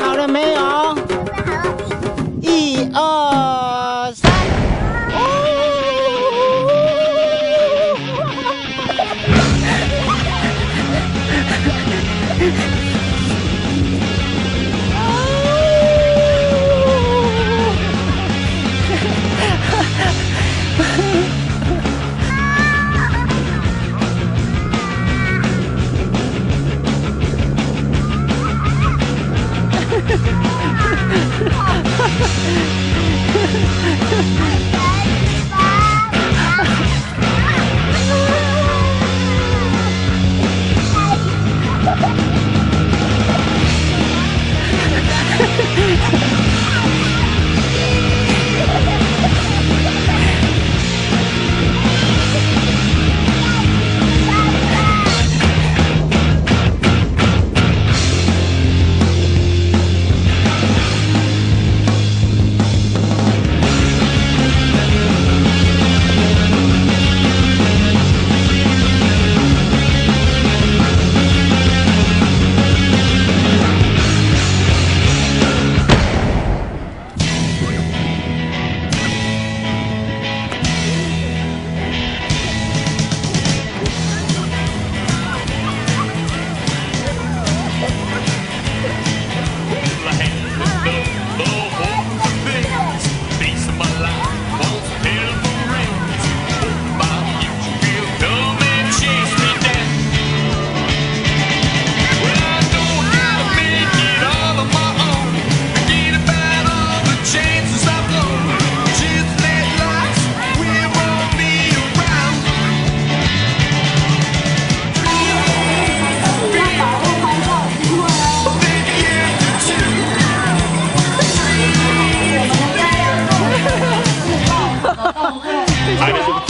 好了没有？I